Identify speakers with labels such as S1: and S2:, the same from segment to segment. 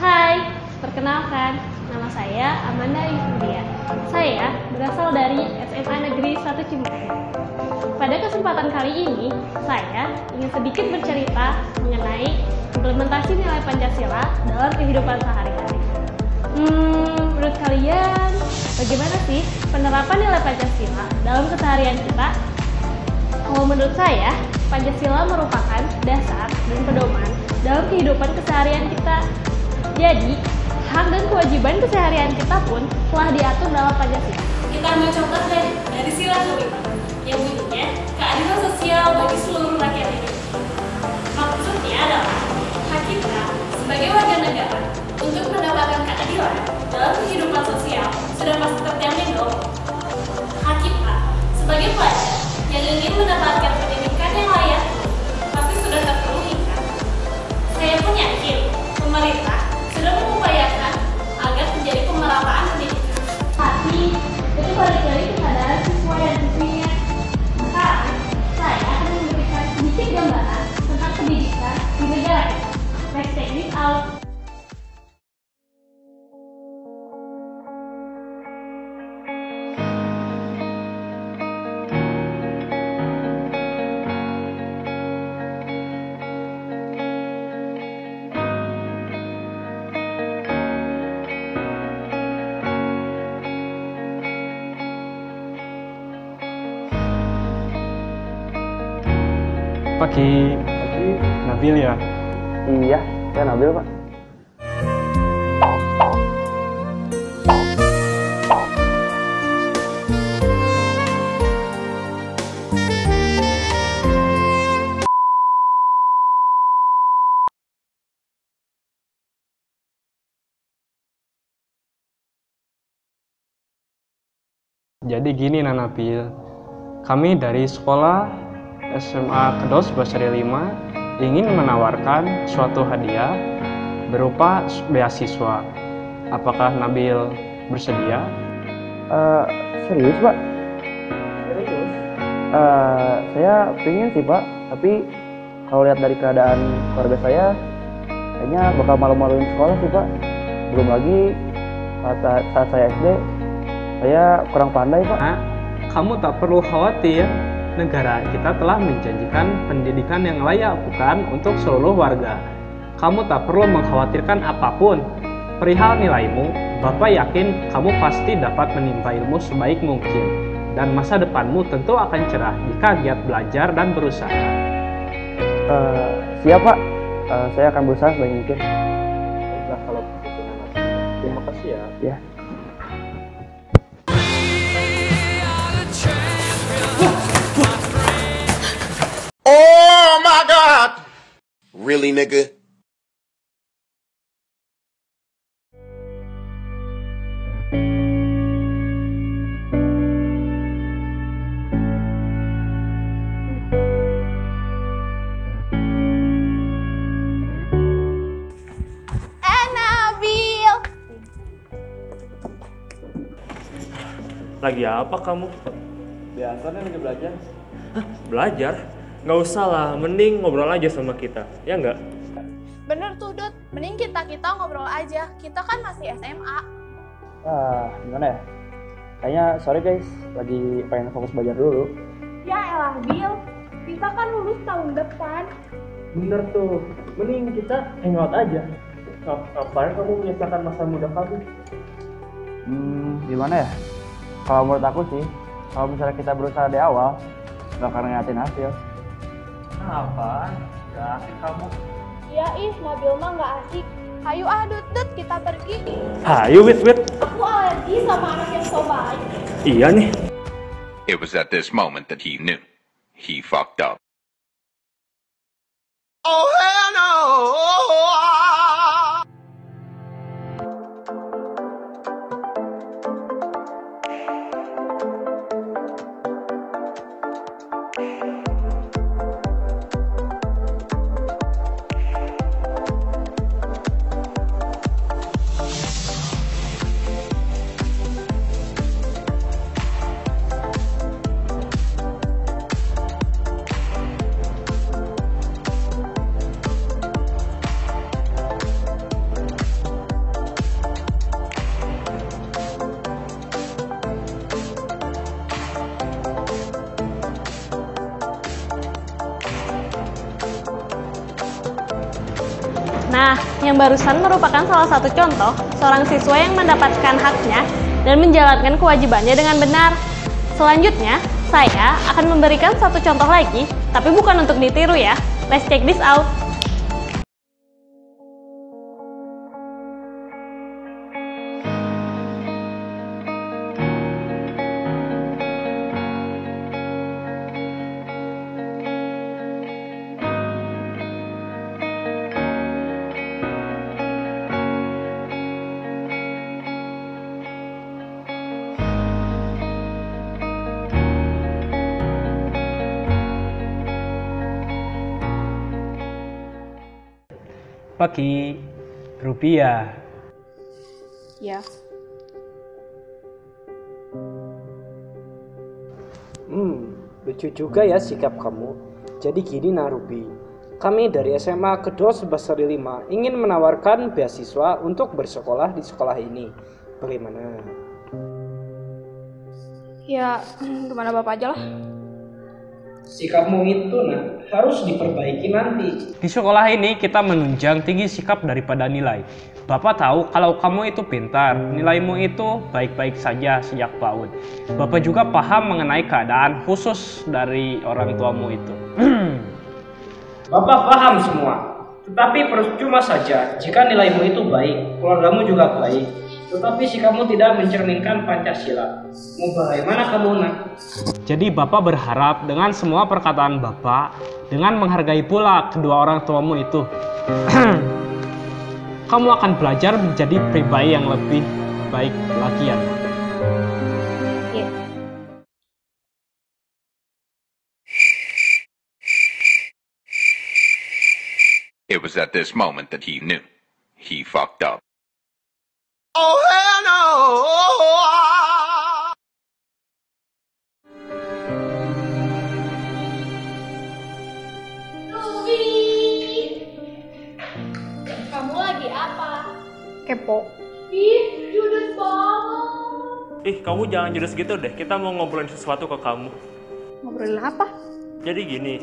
S1: Hai, perkenalkan, nama saya Amanda Yusudia. Saya berasal dari SMA Negeri 1 Cimahi. Pada kesempatan kali ini, saya ingin sedikit bercerita mengenai implementasi nilai Pancasila dalam kehidupan sehari-hari. Hmm, menurut kalian, bagaimana sih penerapan nilai Pancasila dalam keseharian kita? Kalau menurut saya, Pancasila merupakan dasar dan pedoman dalam kehidupan keseharian kita. Jadi, hak dan kewajiban keseharian kita pun telah diatur dalam Pancasila.
S2: Kita ambil contoh deh dari sila kelima yang bunyinya keadilan sosial bagi seluruh rakyat Indonesia. Maksudnya adalah hak kita sebagai warga negara untuk mendapatkan keadilan dalam kehidupan sosial sudah pasti terjamin dong. Hak kita sebagai pelajar yang ingin mendapatkan pendidikan yang layak pasti sudah terpenuhi kan? Saya pun yakin
S1: This out.
S3: Pagi. Nabil ya?
S4: Iya, saya Nabil pak.
S3: Jadi gini Nana Nabil, kami dari sekolah SMA Kedos Basari 5 ingin menawarkan suatu hadiah berupa beasiswa. Apakah Nabil bersedia?
S4: Eh, serius pak?
S3: Serius?
S4: Eh, saya pingin sih pak, tapi kalau lihat dari keadaan keluarga saya, kayaknya bakal malu-maluin sekolah sih pak. Belum lagi saat, saat saya SD, saya kurang pandai pak.
S3: Nah, kamu tak perlu khawatir. Negara kita telah menjanjikan pendidikan yang layak bukan untuk seluruh warga. Kamu tak perlu mengkhawatirkan apa pun. Perihal nilaimu, Bapak yakin kamu pasti dapat menimba ilmu sebaik mungkin. Dan masa depanmu tentu akan cerah jika giat belajar dan berusaha.
S4: Eh, siap pak, Eh, saya akan berusaha sebaik mungkin.
S3: Baiklah kalau begitu. Terima kasih ya.
S4: Ya.
S5: Really, nigga?
S6: Lagi apa kamu?
S4: Biasa nih lagi belajar.
S6: Belajar? Nggak usah lah, mending ngobrol aja sama kita, ya nggak?
S7: Bener tuh Dut, mending kita-kita ngobrol aja. Kita kan masih SMA.
S4: Ah, gimana ya? Kayaknya sorry guys, lagi pengen fokus belajar dulu.
S7: Ya elah Bil, kita kan lulus tahun depan.
S6: Bener tuh, mending kita hangout aja. Ngap- Ngapain kamu menyusahkan masa muda kamu?
S4: Hmm, gimana ya? Kalau menurut aku sih, kalau misalnya kita berusaha di awal, nggak akan ngeliatin hasil.
S6: Apaan? Gak asik kamu.
S7: Ya ih, Nabil mah nggak asik. Ayo ah Dut, Dut, kita pergi.
S6: Hayu, wit, wit.
S7: Aku alergi sama anak yang so baik.
S6: Iya nih.
S8: It was at this moment that he knew. He fucked up.
S5: Oh hell no!
S1: Nah, yang barusan merupakan salah satu contoh seorang siswa yang mendapatkan haknya dan menjalankan kewajibannya dengan benar. Selanjutnya, saya akan memberikan satu contoh lagi, tapi bukan untuk ditiru ya. Let's check this out.
S3: Pagi rupiah.
S7: Ya.
S9: Hmm, lucu juga ya sikap kamu. Jadi gini Narubi, kami dari SMA Kedua Sebasari 5 ingin menawarkan beasiswa untuk bersekolah di sekolah ini. Bagaimana?
S7: Ya, gimana Bapak aja lah.
S9: Sikapmu itu nah harus diperbaiki nanti.
S3: Di sekolah ini kita menunjang tinggi sikap daripada nilai. Bapak tahu kalau kamu itu pintar, nilaimu itu baik-baik saja sejak PAUD. Bapak juga paham mengenai keadaan khusus dari orang tuamu itu.
S9: Bapak paham semua, tetapi percuma saja jika nilaimu itu baik, keluargamu juga baik, tetapi sikapmu tidak mencerminkan Pancasila. Mau bagaimana kamu nak?
S3: Jadi Bapak berharap dengan semua perkataan Bapak, dengan menghargai pula kedua orang tuamu itu, kamu akan belajar menjadi pribadi yang lebih baik lagi ya. Nak?
S8: It was at this moment that he knew. He fucked up.
S5: Oh, hell no!
S2: Kamu lagi apa?
S7: Kepo.
S2: Ih, judes banget.
S6: Ih, kamu jangan judes gitu deh. Kita mau ngobrolin sesuatu ke kamu.
S7: Ngobrolin apa?
S6: Jadi gini,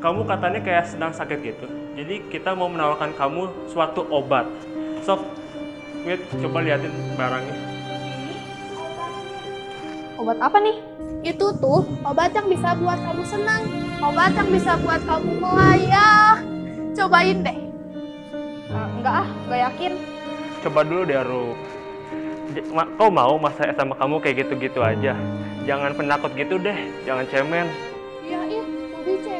S6: kamu katanya kayak sedang sakit gitu. Jadi kita mau menawarkan kamu suatu obat. Sob, wait, coba liatin barangnya.
S7: Obat apa nih? Itu tuh obat yang bisa buat kamu senang. Obat yang bisa buat kamu melayah. Cobain deh. Eh, enggak ah, enggak yakin.
S6: Coba dulu deh, Ru. Kau mau masa sama kamu kayak gitu-gitu aja? Jangan penakut gitu deh, jangan cemen.
S7: Iya, ih, Ruby cemen.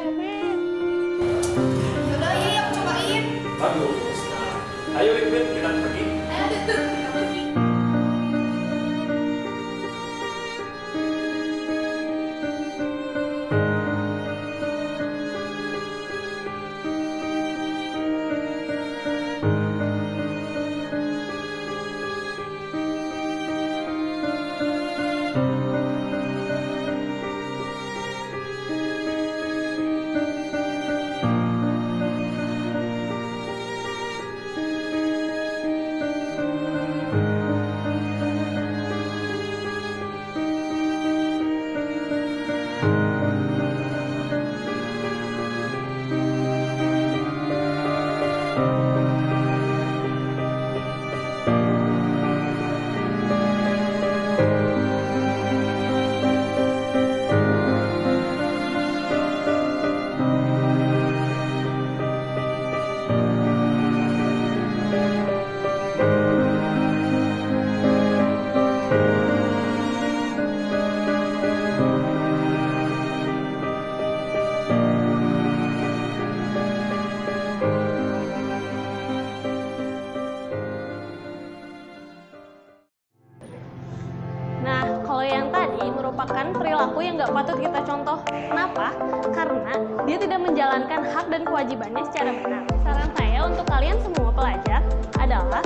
S1: Tadi merupakan perilaku yang nggak patut kita contoh. Kenapa? Karena dia tidak menjalankan hak dan kewajibannya secara benar. Saran saya untuk kalian semua pelajar adalah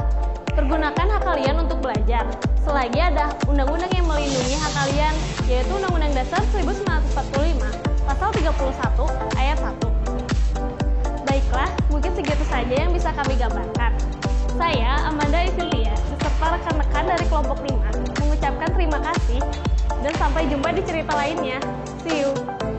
S1: pergunakan hak kalian untuk belajar. Selagi ada undang-undang yang melindungi hak kalian, yaitu Undang-Undang Dasar 1945, Pasal 31, Ayat 1. Baiklah, mungkin segitu saja yang bisa kami gambarkan. Saya, Amanda Ivilia, beserta rekan-rekan dari kelompok 5, mengucapkan terima kasih dan sampai jumpa di cerita lainnya. See you!